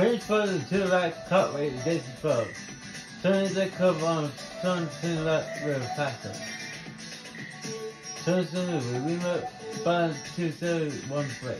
Finish further to the right, cut rate against the flow. Turn the cover on, turn to the left real faster. Turn to the remote, balance two zero one break.